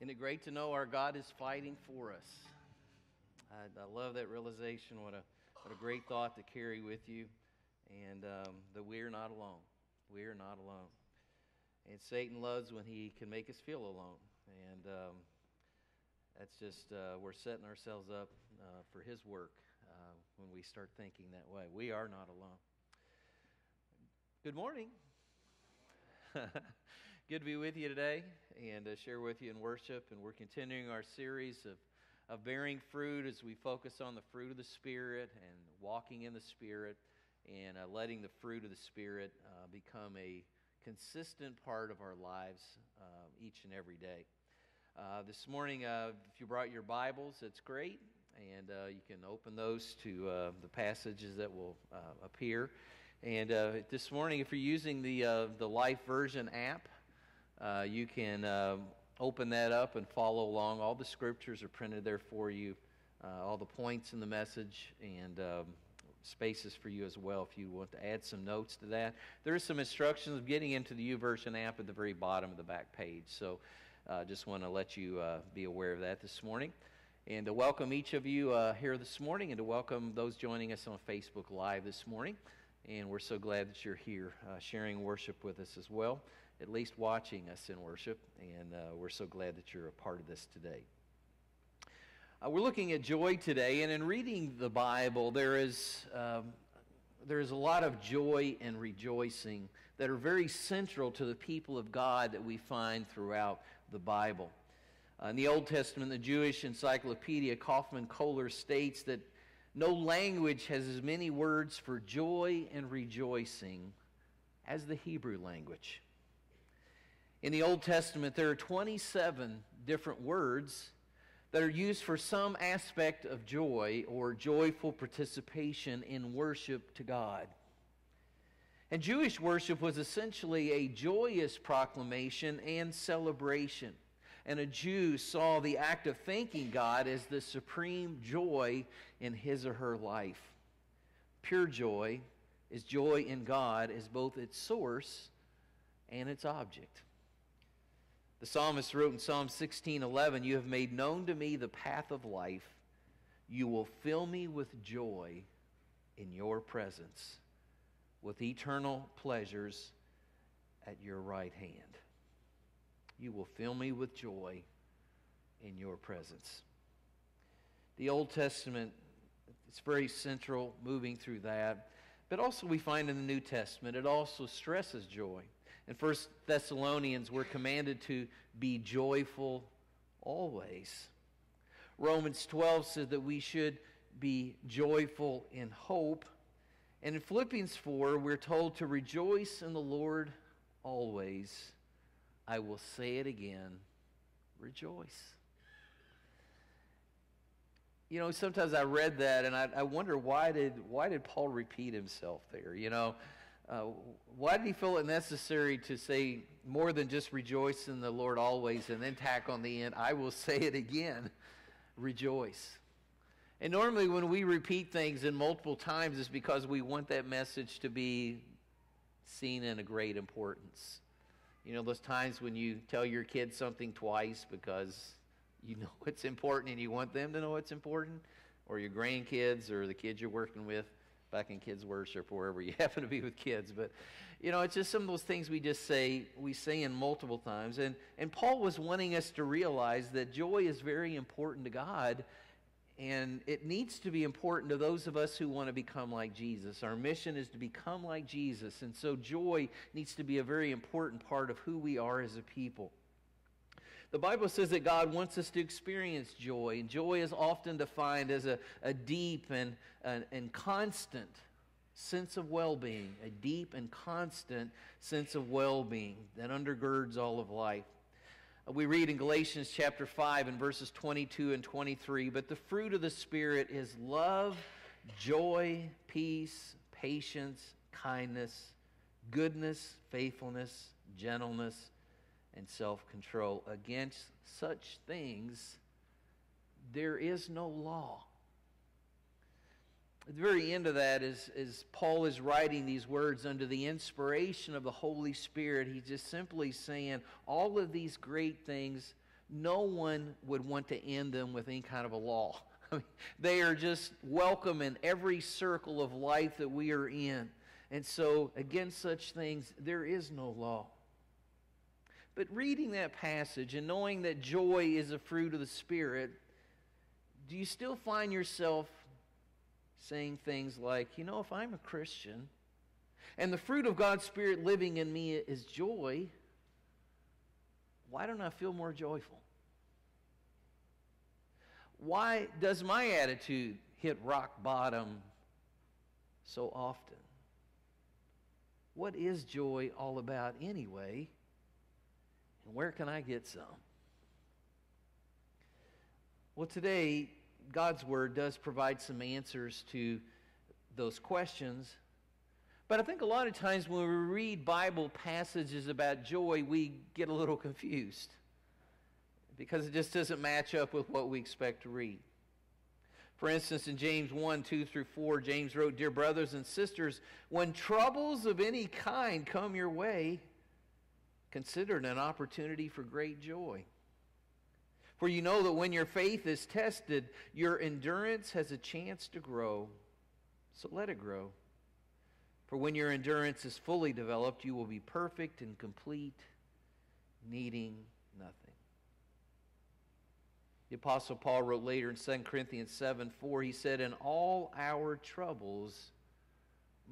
Isn't it great to know our God is fighting for us? I, I love that realization. What a, what a great thought to carry with you. And um, that we're not alone. We're not alone. And Satan loves when he can make us feel alone. And um, that's just, uh, we're setting ourselves up uh, for his work uh, when we start thinking that way. We are not alone. Good morning. Good to be with you today and uh, share with you in worship. And we're continuing our series of, of bearing fruit as we focus on the fruit of the Spirit and walking in the Spirit and uh, letting the fruit of the Spirit uh, become a consistent part of our lives uh, each and every day. Uh, this morning, uh, if you brought your Bibles, it's great. And you can open those to the passages that will appear. And this morning, if you're using the, the YouVersion app, uh, you can um, open that up and follow along. All the scriptures are printed there for you, uh, all the points in the message, and um, spaces for you as well if you want to add some notes to that. There is some instructions of getting into the YouVersion app at the very bottom of the back page. So I uh, just want to let you uh, be aware of that this morning. And to welcome each of you here this morning, and to welcome those joining us on Facebook Live this morning. And we're so glad that you're here uh, sharing worship with us as well, at least watching us in worship. And uh, we're so glad that you're a part of this today. Uh, we're looking at joy today, and in reading the Bible, there is, um, there is a lot of joy and rejoicing that are very central to the people of God that we find throughout the Bible. Uh, in the Old Testament, the Jewish Encyclopedia, Kaufmann Kohler states that no language has as many words for joy and rejoicing as the Hebrew language. In the Old Testament, there are 27 different words that are used for some aspect of joy or joyful participation in worship to God. And Jewish worship was essentially a joyous proclamation and celebration and a Jew saw the act of thanking God as the supreme joy in his or her life. Pure joy is joy in God as both its source and its object. The psalmist wrote in Psalm 16:11, "You have made known to me the path of life. You will fill me with joy in your presence, with eternal pleasures at your right hand." You will fill me with joy in your presence. The Old Testament, it's very central moving through that. But also, we find in the New Testament, it also stresses joy. In 1 Thessalonians, we're commanded to be joyful always. Romans 12 says that we should be joyful in hope. And in Philippians 4, we're told to rejoice in the Lord always. I will say it again rejoice. You know, sometimes I read that and I, I wonder why did, why did Paul repeat himself there? You know, uh, why did he feel it necessary to say more than just rejoice in the Lord always and then tack on the end, I will say it again, rejoice. And normally when we repeat things in multiple times, it's because we want that message to be seen in a great importance. You know, those times when you tell your kids something twice because you know it's important and you want them to know it's important, or your grandkids or the kids you're working with back in kids worship or wherever you happen to be with kids but you know it's just some of those things we just say we say in multiple times and and paul was wanting us to realize that joy is very important to god and it needs to be important to those of us who want to become like Jesus. Our mission is to become like Jesus. And so joy needs to be a very important part of who we are as a people. The Bible says that God wants us to experience joy. And joy is often defined as a, a deep and, and, and constant sense of well being, a deep and constant sense of well being that undergirds all of life. We read in Galatians chapter 5 and verses 22 and 23 But the fruit of the Spirit is love, joy, peace, patience, kindness, goodness, faithfulness, gentleness, and self control. Against such things there is no law at the very end of that is, is Paul is writing these words under the inspiration of the Holy Spirit. He's just simply saying all of these great things, no one would want to end them with any kind of a law. they are just welcome in every circle of life that we are in. And so, against such things, there is no law. But reading that passage and knowing that joy is a fruit of the Spirit, do you still find yourself saying things like, you know, if I'm a Christian and the fruit of God's Spirit living in me is joy, why don't I feel more joyful? Why does my attitude hit rock bottom so often? What is joy all about anyway? And where can I get some? Well, today, God's Word does provide some answers to those questions. But I think a lot of times when we read Bible passages about joy, we get a little confused because it just doesn't match up with what we expect to read. For instance, in James 1 2 through 4, James wrote, Dear brothers and sisters, when troubles of any kind come your way, consider it an opportunity for great joy. For you know that when your faith is tested, your endurance has a chance to grow. So let it grow. For when your endurance is fully developed, you will be perfect and complete, needing nothing. The Apostle Paul wrote later in 2 Corinthians 7 4, he said, In all our troubles,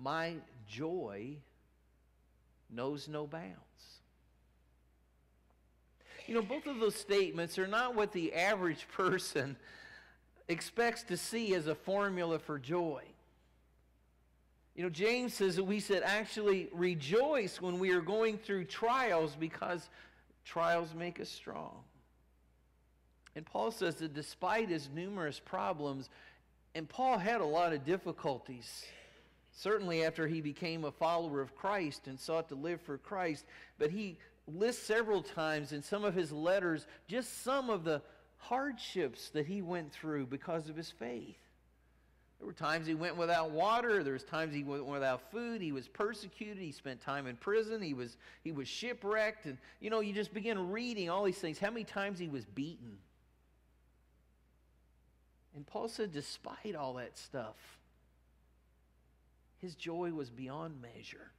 my joy knows no bounds. You know, both of those statements are not what the average person expects to see as a formula for joy. You know, James says that we should actually rejoice when we are going through trials because trials make us strong. And Paul says that despite his numerous problems, and Paul had a lot of difficulties, certainly after he became a follower of Christ and sought to live for Christ, but he lists several times in some of his letters just some of the hardships that he went through because of his faith. There were times he went without water. There was times he went without food. He was persecuted. He spent time in prison. He was, he was shipwrecked. And, you know, you just begin reading all these things. How many times he was beaten? And Paul said, despite all that stuff, his joy was beyond measure.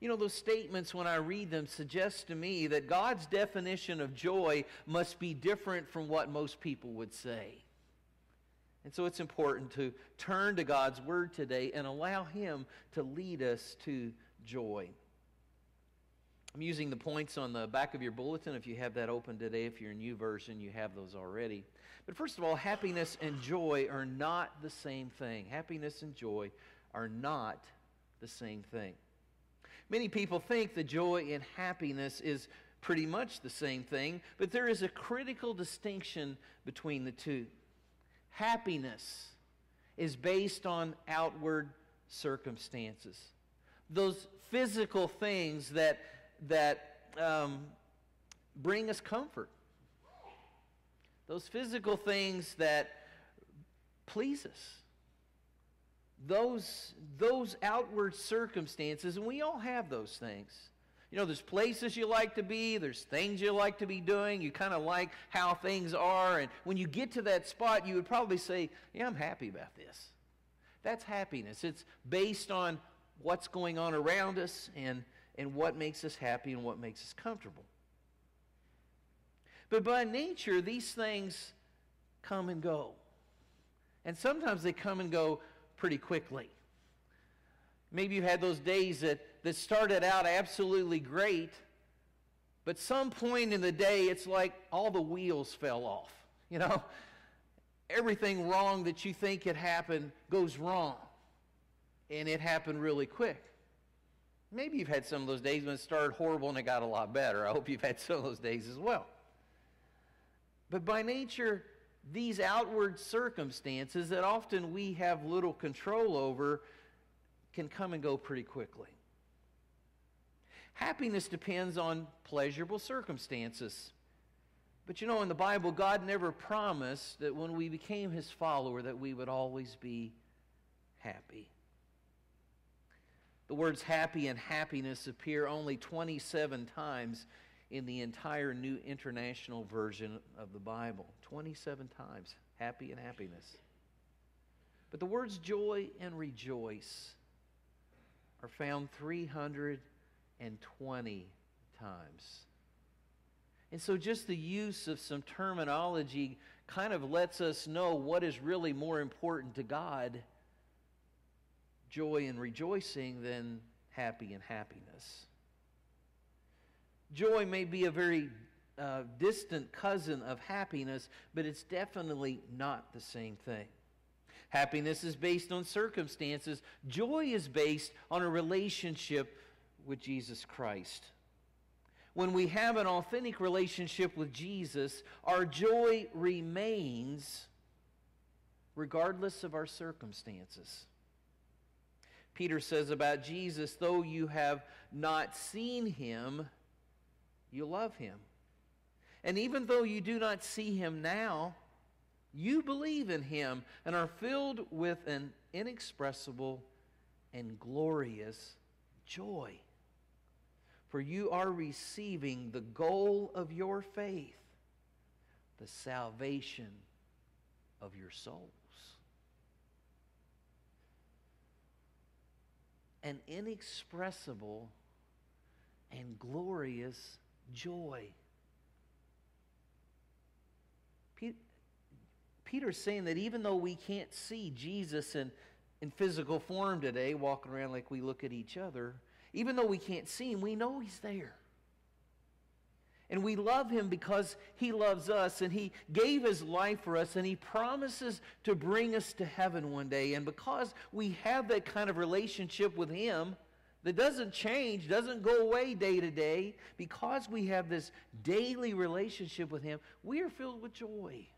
You know, those statements, when I read them, suggest to me that God's definition of joy must be different from what most people would say. And so it's important to turn to God's Word today and allow Him to lead us to joy. I'm using the points on the back of your bulletin. If you have that open today, if you're a YouVersion, you have those already. But first of all, happiness and joy are not the same thing. Happiness and joy are not the same thing. Many people think the joy and happiness is pretty much the same thing, but there is a critical distinction between the two. Happiness is based on outward circumstances, those physical things that, that um, bring us comfort, those physical things that please us those, those outward circumstances, and we all have those things. You know, there's places you like to be, there's things you like to be doing, you kind of like how things are, and when you get to that spot, you would probably say, Yeah, I'm happy about this. That's happiness. It's based on what's going on around us and, and what makes us happy and what makes us comfortable. But by nature, these things come and go. And sometimes they come and go pretty quickly. Maybe you had those days that, that started out absolutely great, but some point in the day, it's like all the wheels fell off. You know, everything wrong that you think had happened goes wrong, and it happened really quick. Maybe you've had some of those days when it started horrible and it got a lot better. I hope you've had some of those days as well. But by nature, these outward circumstances that often we have little control over can come and go pretty quickly. Happiness depends on pleasurable circumstances. But you know, in the Bible, God never promised that when we became his follower that we would always be happy. The words happy and happiness appear only 27 times in the entire New International Version of the Bible. 27 times. Happy and happiness. But the words joy and rejoice are found 320 times. And so, just the use of some terminology kind of lets us know what is really more important to God joy and rejoicing than happy and happiness. Joy may be a very uh, distant cousin of happiness, but it's definitely not the same thing. Happiness is based on circumstances, joy is based on a relationship with Jesus Christ. When we have an authentic relationship with Jesus, our joy remains regardless of our circumstances. Peter says about Jesus, though you have not seen him, you love him. And even though you do not see him now, you believe in him and are filled with an inexpressible and glorious joy. For you are receiving the goal of your faith, the salvation of your souls. An inexpressible and glorious joy. Peter's saying that even though we can't see Jesus in, in physical form today, walking around like we look at each other, even though we can't see him, we know he's there. And we love him because he loves us and he gave his life for us and he promises to bring us to heaven one day. And because we have that kind of relationship with him, that doesn't change, doesn't go away day to day, because we have this daily relationship with Him, we are filled with joy.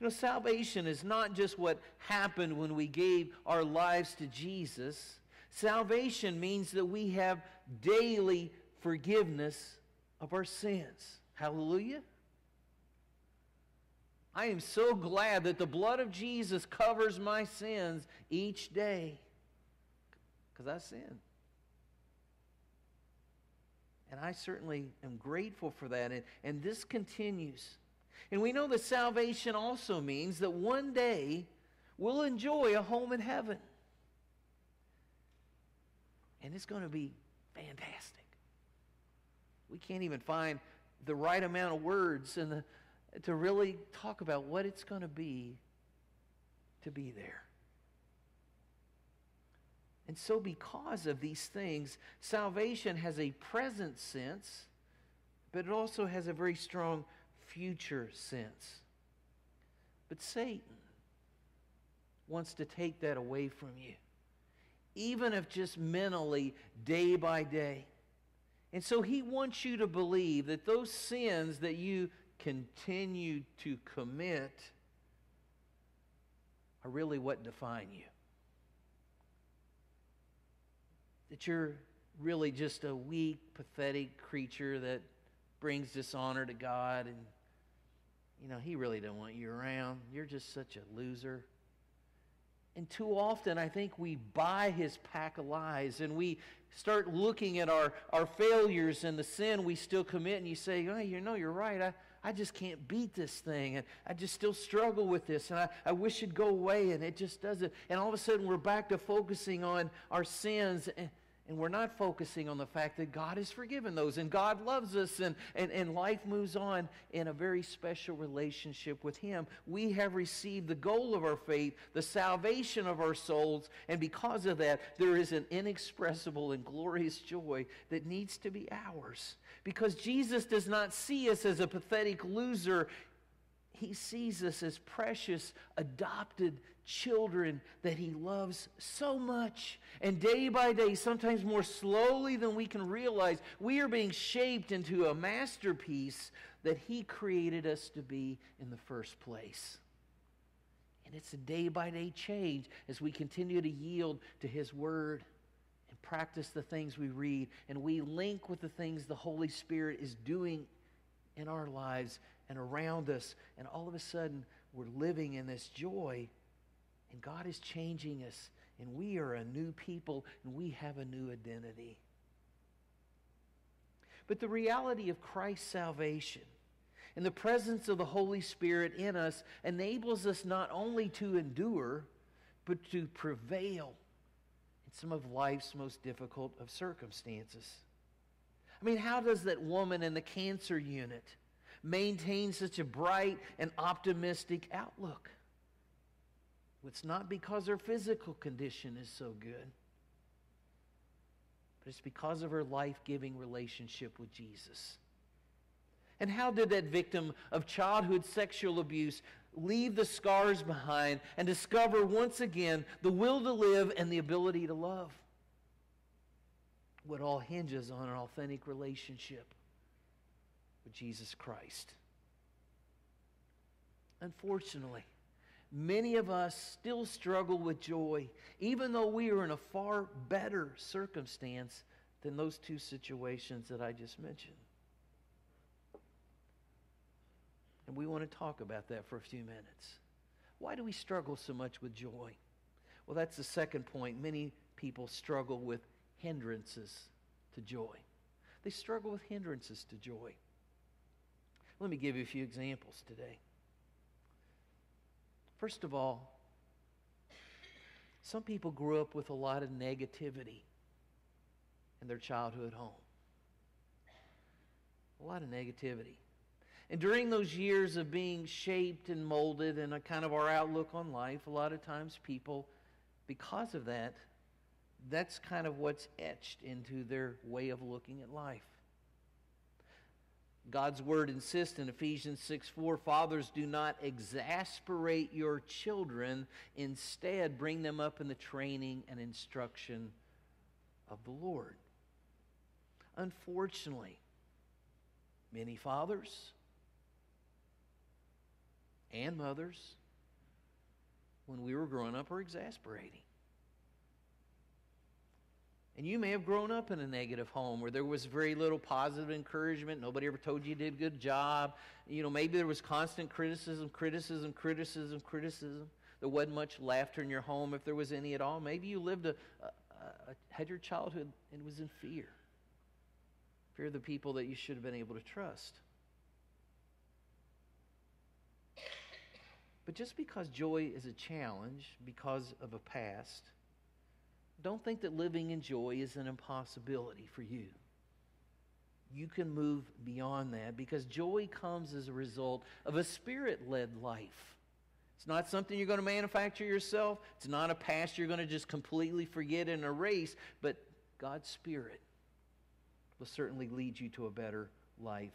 You know, salvation is not just what happened when we gave our lives to Jesus. Salvation means that we have daily forgiveness of our sins. Hallelujah. I am so glad that the blood of Jesus covers my sins each day because I sin. And I certainly am grateful for that. And, and this continues. And we know that salvation also means that one day we'll enjoy a home in heaven. And it's going to be fantastic. We can't even find the right amount of words and the, to really talk about what it's going to be to be there. And so, because of these things, salvation has a present sense, but it also has a very strong future sense. But Satan wants to take that away from you, even if just mentally, day by day. And so he wants you to believe that those sins that you continue to commit are really what define you. That you're really just a weak, pathetic creature that brings dishonor to God and you know, he really don't want you around. You're just such a loser. And too often, I think we buy his pack of lies and we start looking at our, our failures and the sin we still commit, and you say, oh, you know, you're right. I, I just can't beat this thing, and I just still struggle with this, and I, I wish it'd go away, and it just doesn't. And all of a sudden, we're back to focusing on our sins. And, and we're not focusing on the fact that God has forgiven those and God loves us and, and, and life moves on in a very special relationship with Him. We have received the goal of our faith, the salvation of our souls, and because of that, there is an inexpressible and glorious joy that needs to be ours. Because Jesus does not see us as a pathetic loser, He sees us as precious, adopted children that he loves so much. And day by day, sometimes more slowly than we can realize, we are being shaped into a masterpiece that he created us to be in the first place. And it's a day by day change as we continue to yield to his word and practice the things we read and we link with the things the Holy Spirit is doing in our lives and around us. And all of a sudden, we're living in this joy and God is changing us, and we are a new people, and we have a new identity. But the reality of Christ's salvation and the presence of the Holy Spirit in us enables us not only to endure, but to prevail in some of life's most difficult of circumstances. I mean, how does that woman in the cancer unit maintain such a bright and optimistic outlook? It's not because her physical condition is so good, but it's because of her life giving relationship with Jesus. And how did that victim of childhood sexual abuse leave the scars behind and discover once again the will to live and the ability to love? What all hinges on an authentic relationship with Jesus Christ. Unfortunately, many of us still struggle with joy, even though we are in a far better circumstance than those two situations that I just mentioned. And we want to talk about that for a few minutes. Why do we struggle so much with joy? Well, that's the second point. Many people struggle with hindrances to joy. They struggle with hindrances to joy. Let me give you a few examples today. First of all, some people grew up with a lot of negativity in their childhood home. A lot of negativity. And during those years of being shaped and molded and a kind of our outlook on life, a lot of times people, because of that, that's kind of what's etched into their way of looking at life. God's word insists in Ephesians 6 4 Fathers, do not exasperate your children. Instead, bring them up in the training and instruction of the Lord. Unfortunately, many fathers and mothers, when we were growing up, are exasperating. And you may have grown up in a negative home where there was very little positive encouragement. Nobody ever told you you did a good job. You know, maybe there was constant criticism, criticism, criticism, criticism. There wasn't much laughter in your home if there was any at all. Maybe you lived a, a, a had your childhood and was in fear. Fear of the people that you should have been able to trust. But just because joy is a challenge because of a past, don't think that living in joy is an impossibility for you. You can move beyond that because joy comes as a result of a spirit led life. It's not something you're going to manufacture yourself. It's not a past you're going to just completely forget and erase, but God's Spirit will certainly lead you to a better life.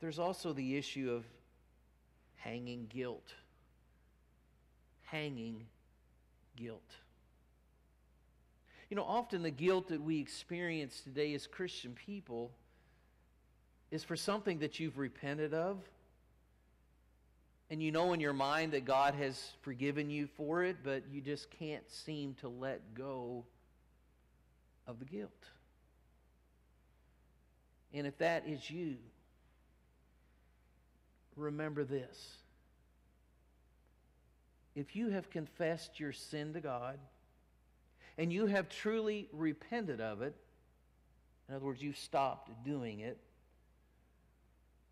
There's also the issue of hanging guilt. Hanging guilt. You know, often the guilt that we experience today as Christian people is for something that you've repented of. And you know in your mind that God has forgiven you for it, but you just can't seem to let go of the guilt. And if that is you, remember this. If you have confessed your sin to God and you have truly repented of it, in other words, you've stopped doing it,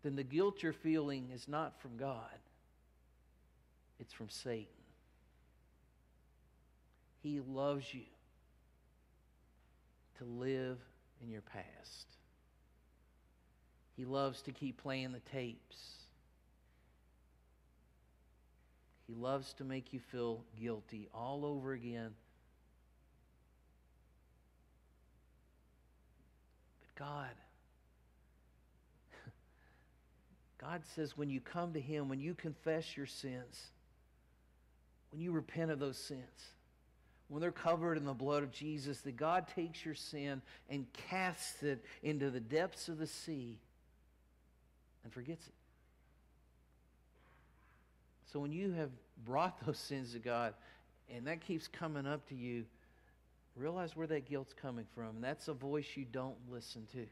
then the guilt you're feeling is not from God, it's from Satan. He loves you to live in your past. He loves to keep playing the tapes He loves to make you feel guilty all over again. But God, God says when you come to Him, when you confess your sins, when you repent of those sins, when they're covered in the blood of Jesus, that God takes your sin and casts it into the depths of the sea and forgets it. So when you have brought those sins to God and that keeps coming up to you, realize where that guilt's coming from. And that's a voice you don't listen to.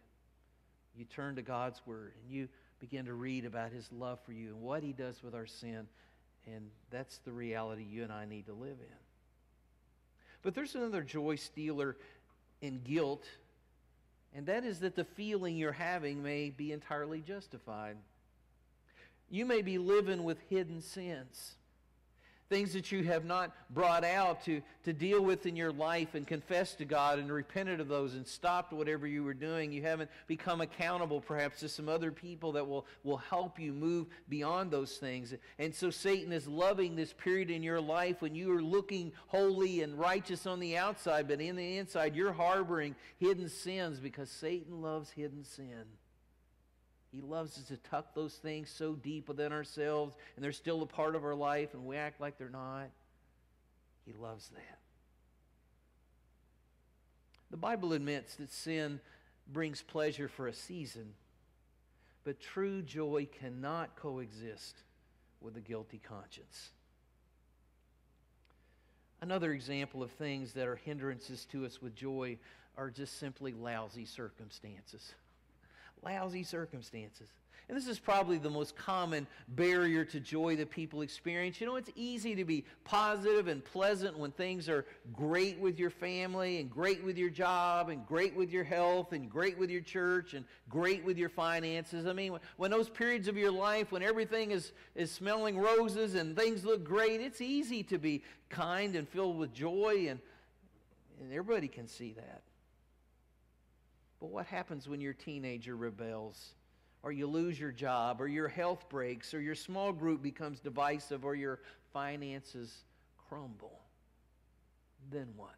You turn to God's word and you begin to read about his love for you and what he does with our sin. And that's the reality you and I need to live in. But there's another joy stealer in guilt, And that is that the feeling you're having may be entirely justified. You may be living with hidden sins things that you have not brought out to, to deal with in your life and confessed to God and repented of those and stopped whatever you were doing. You haven't become accountable perhaps to some other people that will, will help you move beyond those things. And so Satan is loving this period in your life when you are looking holy and righteous on the outside, but in the inside you're harboring hidden sins because Satan loves hidden sin. He loves us to tuck those things so deep within ourselves, and they're still a part of our life, and we act like they're not. He loves that. The Bible admits that sin brings pleasure for a season, but true joy cannot coexist with a guilty conscience. Another example of things that are hindrances to us with joy are just simply lousy circumstances lousy circumstances. And this is probably the most common barrier to joy that people experience. You know, it's easy to be positive and pleasant when things are great with your family and great with your job and great with your health and great with your church and great with your finances. I mean, when, those periods of your life when everything is, is smelling roses and things look great, it's easy to be kind and filled with joy, and, and everybody can see that. But what happens when your teenager rebels? Or you lose your job, or your health breaks, or your small group becomes divisive, or your finances crumble? Then what?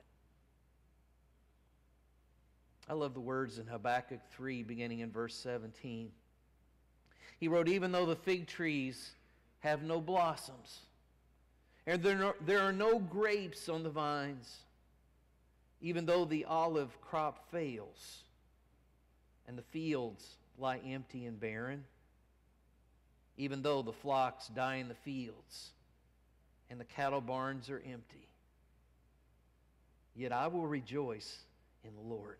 I love the words in Habakkuk 3, beginning in verse 17. He wrote, Even though the fig trees have no blossoms, and there, are no grapes on the vines, even though the olive crop fails, and the fields lie empty and barren, even though the flocks die in the fields and the cattle barns are empty. Yet I will rejoice in the Lord.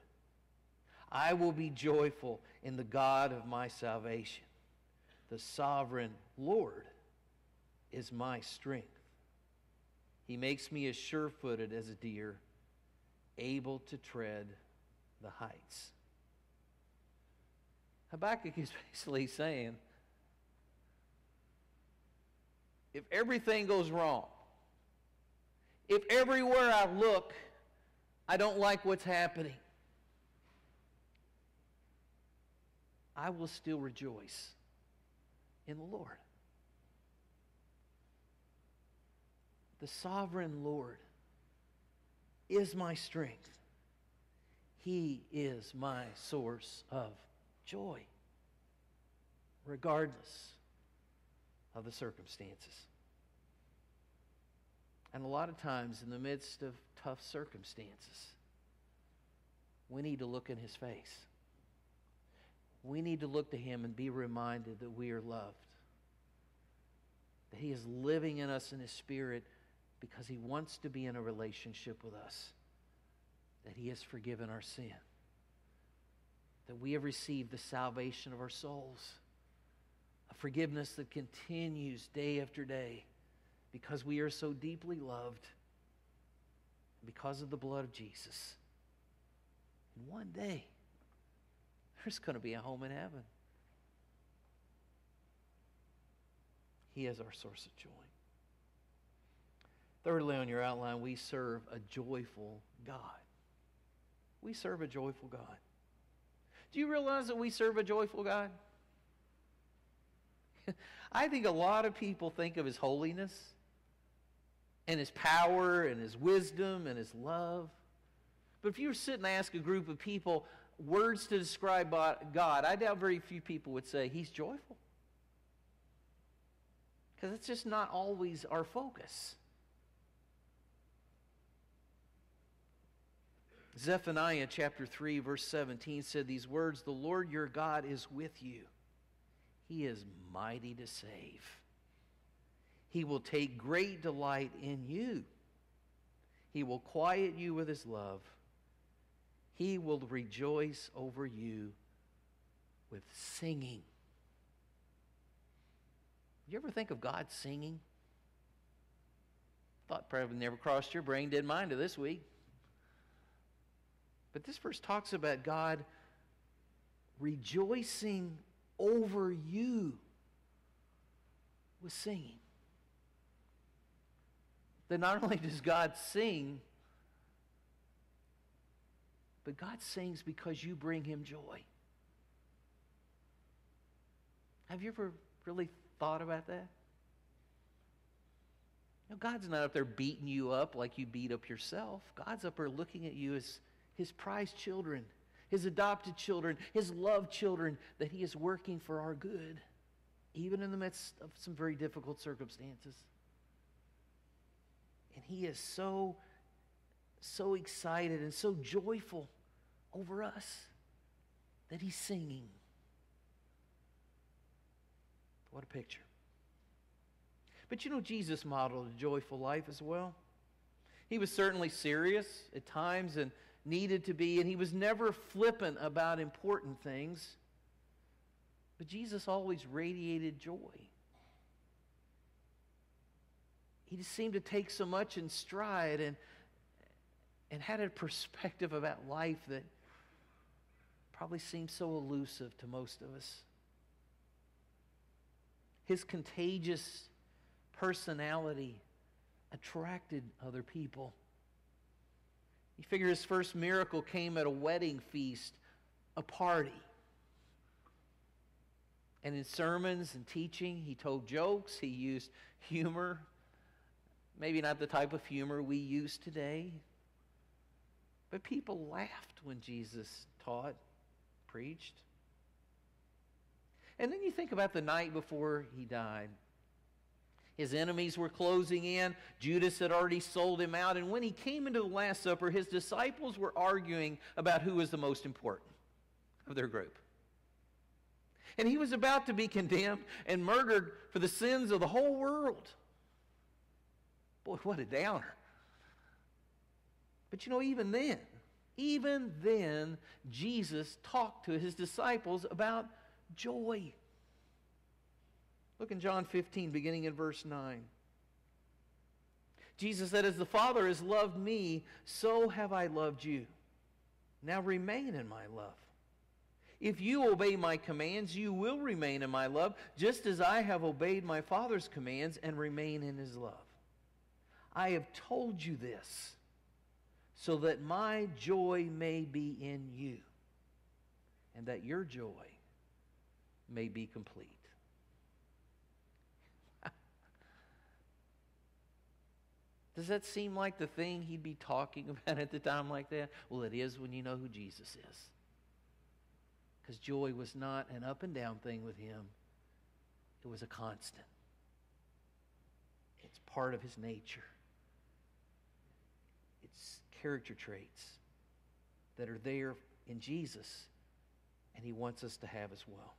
I will be joyful in the God of my salvation. The sovereign Lord is my strength. He makes me as sure footed as a deer, able to tread the heights. Habakkuk is basically saying if everything goes wrong, if everywhere I look, I don't like what's happening, I will still rejoice in the Lord. The sovereign Lord is my strength. He is my source of joy, regardless of the circumstances. And a lot of times, in the midst of tough circumstances, we need to look in his face. We need to look to him and be reminded that we are loved. That he is living in us in his spirit because he wants to be in a relationship with us. That he has forgiven our sin that we have received the salvation of our souls, a forgiveness that continues day after day because we are so deeply loved because of the blood of Jesus. And one day, there's going to be a home in heaven. He is our source of joy. Thirdly, on your outline, we serve a joyful God. We serve a joyful God. Do you realize that we serve a joyful God? I think a lot of people think of his holiness and his power and his wisdom and his love. But if you were sitting and ask a group of people words to describe God, I doubt very few people would say he's joyful. Because it's just not always our focus. Zephaniah chapter 3, verse 17 said these words The Lord your God is with you, He is mighty to save. He will take great delight in you. He will quiet you with His love. He will rejoice over you with singing. You ever think of God singing? Thought probably never crossed your brain, did mine to this week. But this verse talks about God rejoicing over you with singing. That not only does God sing, but God sings because you bring him joy. Have you ever really thought about that? You know, God's not up there beating you up like you beat up yourself. God's up there looking at you as his prized children, his adopted children, his loved children that he is working for our good, even in the midst of some very difficult circumstances. And he is so, so excited and so joyful over us that he's singing. What a picture. But you know, Jesus modeled a joyful life as well. He was certainly serious at times and needed to be, and he was never flippant about important things. But Jesus always radiated joy. He just seemed to take so much in stride and, and had a perspective about life that probably seems so elusive to most of us. His contagious personality attracted other people. You figure his first miracle came at a wedding feast, a party. And in sermons and teaching, he told jokes, he used humor. Maybe not the type of humor we use today. But people laughed when Jesus taught, preached. And then you think about the night before he died. His enemies were closing in. Judas had already sold him out. And when he came into the Last Supper, his disciples were arguing about who was the most important of their group. And he was about to be condemned and murdered for the sins of the whole world. Boy, what a downer. But you know, even then, even then, Jesus talked to his disciples about joy. Look in John 15, beginning in verse 9. Jesus said, As the Father has loved me, so have I loved you. Now remain in my love. If you obey my commands, you will remain in my love, just as I have obeyed my Father's commands and remain in his love. I have told you this so that my joy may be in you and that your joy may be complete. Does that seem like the thing he'd be talking about at the time like that? Well, it is when you know who Jesus is. Because joy was not an up and down thing with him, it was a constant. It's part of his nature, it's character traits that are there in Jesus, and he wants us to have as well.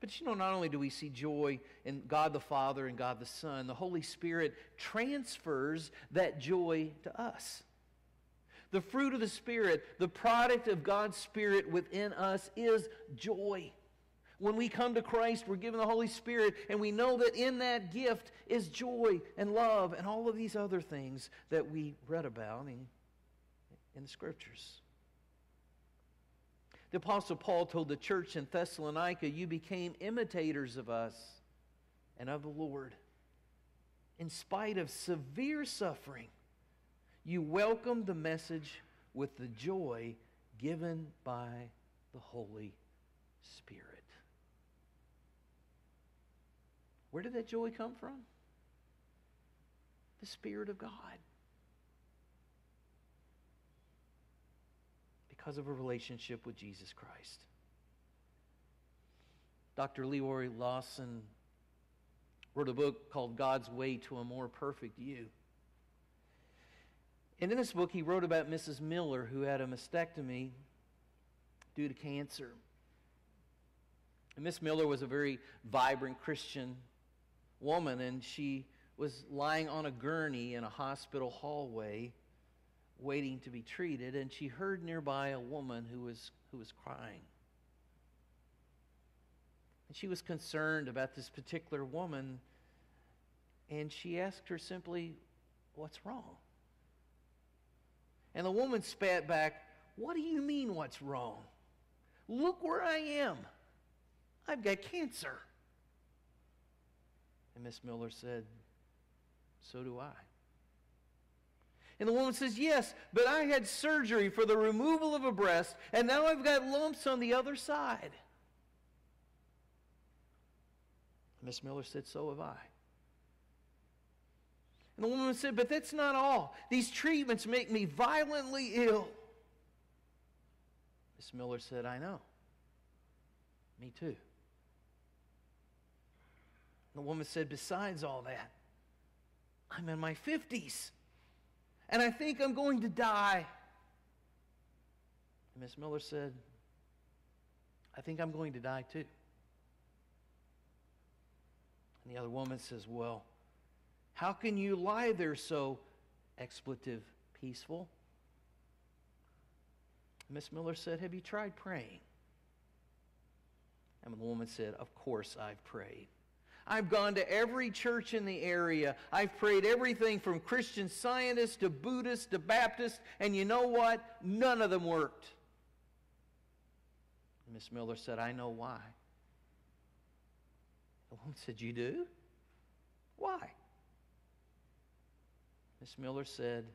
But you know, not only do we see joy in God the Father and God the Son, the Holy Spirit transfers that joy to us. The fruit of the Spirit, the product of God's Spirit within us, is joy. When we come to Christ, we're given the Holy Spirit, and we know that in that gift is joy and love and all of these other things that we read about in, in the Scriptures. The Apostle Paul told the church in Thessalonica, You became imitators of us and of the Lord. In spite of severe suffering, you welcomed the message with the joy given by the Holy Spirit. Where did that joy come from? The Spirit of God. Because of a relationship with Jesus Christ. Dr. Leroy Lawson wrote a book called God's Way to a More Perfect You. And in this book, he wrote about Mrs. Miller, who had a mastectomy due to cancer. And Miss Miller was a very vibrant Christian woman, and she was lying on a gurney in a hospital hallway waiting to be treated, and she heard nearby a woman who was, who was crying. And she was concerned about this particular woman, and she asked her simply, What's wrong? And the woman spat back, What do you mean, what's wrong? Look where I am. I've got cancer. And Miss Miller said, So do I. And the woman says, Yes, but I had surgery for the removal of a breast, and now I've got lumps on the other side. Miss Miller said, So have I. And the woman said, But that's not all. These treatments make me violently ill. Miss Miller said, I know. Me too. The woman said, Besides all that, I'm in my 50s and I think I'm going to die. And Miss Miller said, I think I'm going to die too. And the other woman says, Well, how can you lie there so expletive peaceful? Miss Miller said, Have you tried praying? And the woman said, Of course I've prayed. I've gone to every church in the area. I've prayed everything from Christian scientists to Buddhists to Baptists, and you know what? None of them worked. Miss Miller said, I know why. The woman said, You do? Why? Miss Miller said,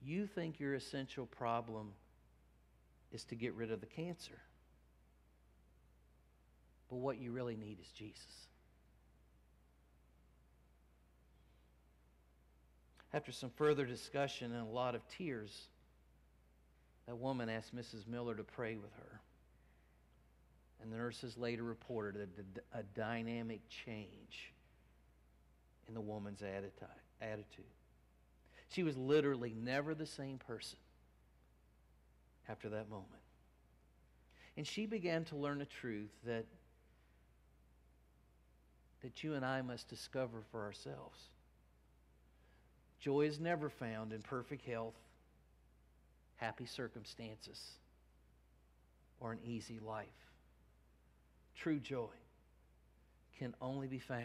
You think your essential problem is to get rid of the cancer. But what you really need is Jesus. After some further discussion and a lot of tears, that woman asked Mrs. Miller to pray with her. And the nurses later reported a, a dynamic change in the woman's attitude. She was literally never the same person after that moment. And she began to learn a truth that that you and I must discover for ourselves. Joy is never found in perfect health, happy circumstances, or an easy life. True joy can only be found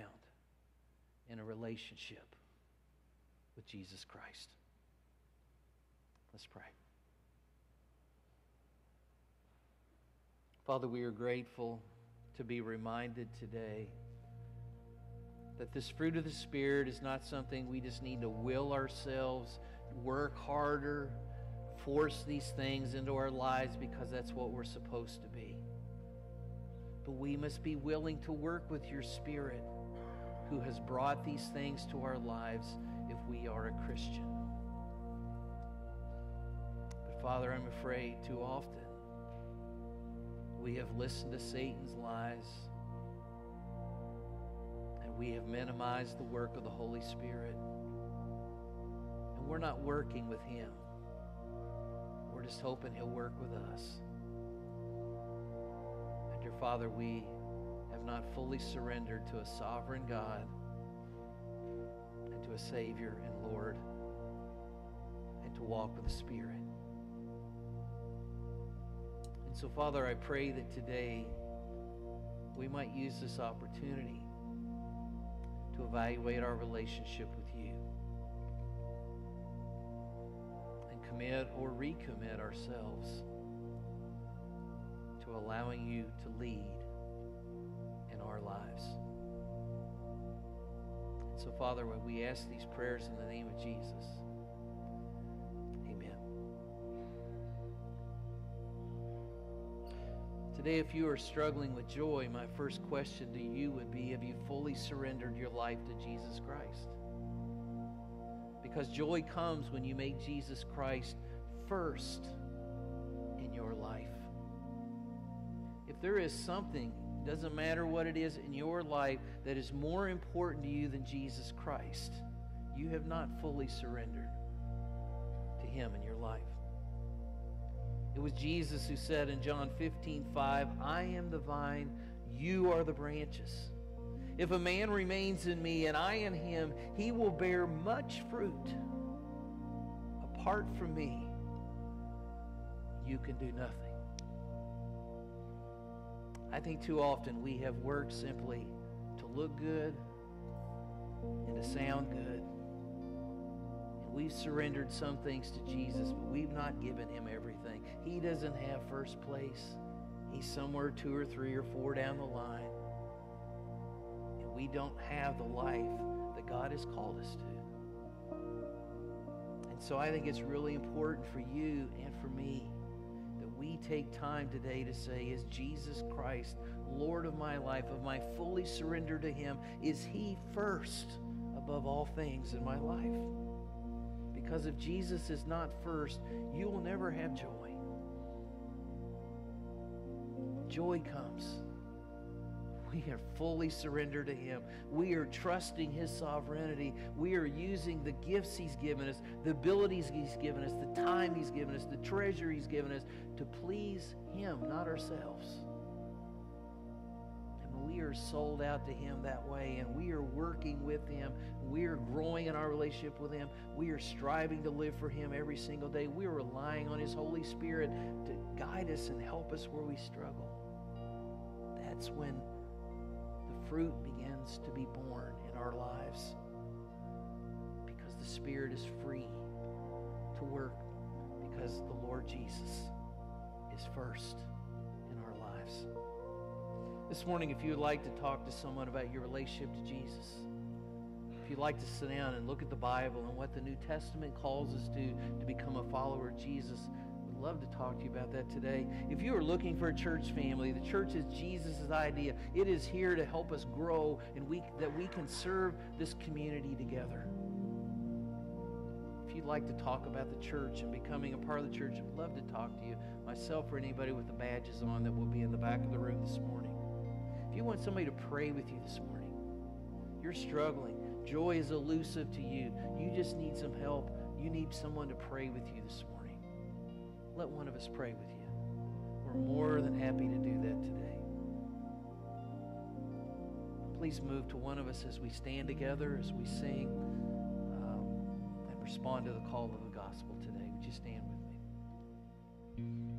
in a relationship with Jesus Christ. Let's pray. Father, we are grateful to be reminded today that this fruit of the Spirit is not something we just need to will ourselves, work harder, force these things into our lives because that's what we're supposed to be. But we must be willing to work with your Spirit who has brought these things to our lives if we are a Christian. But Father, I'm afraid too often we have listened to Satan's lies we have minimized the work of the Holy Spirit. And we're not working with Him. We're just hoping He'll work with us. And dear Father, we have not fully surrendered to a sovereign God and to a Savior and Lord and to walk with the Spirit. And so, Father, I pray that today we might use this opportunity evaluate our relationship with you and commit or recommit ourselves to allowing you to lead in our lives. And so, Father, we ask these prayers in the name of Jesus, Today, if you are struggling with joy, my first question to you would be Have you fully surrendered your life to Jesus Christ? Because joy comes when you make Jesus Christ first in your life. If there is something, doesn't matter what it is in your life, that is more important to you than Jesus Christ, you have not fully surrendered to Him in your life. It was Jesus who said in John 15, 5, I am the vine, you are the branches. If a man remains in me and I in him, he will bear much fruit. Apart from me, you can do nothing. I think too often we have worked simply to look good and to sound good. We've surrendered some things to Jesus, but we've not given him everything. He doesn't have first place. He's somewhere two or three or four down the line. And we don't have the life that God has called us to. And so I think it's really important for you and for me that we take time today to say, Is Jesus Christ Lord of my life, of my fully surrender to Him? Is He first above all things in my life? Because if Jesus is not first, you will never have joy. Joy comes. We are fully surrendered to Him. We are trusting His sovereignty. We are using the gifts He's given us, the abilities He's given us, the time He's given us, the treasure He's given us to please Him, not ourselves we are sold out to Him that way, and we are working with Him. We are growing in our relationship with Him. We are striving to live for Him every single day. We are relying on His Holy Spirit to guide us and help us where we struggle. That's when the fruit begins to be borne in our lives because the Spirit is free to work because the Lord Jesus is first in our lives. This morning, if you would like to talk to someone about your relationship to Jesus, if you'd like to sit down and look at the Bible and what the New Testament calls us to to become a follower of Jesus, we'd love to talk to you about that today. If you are looking for a church family, the church is Jesus' idea. It is here to help us grow and we, that we can serve this community together. If you'd like to talk about the church and becoming a part of the church, I'd love to talk to you, myself or anybody with the badges on that will be in the back of the room this morning. You want somebody to pray with you this morning, you're struggling, joy is elusive to you, you just need some help, you need someone to pray with you this morning, let one of us pray with you. We're more than happy to do that today. Please move to one of us as we stand together, as we sing, um, and respond to the call of the gospel today. Would you stand with me?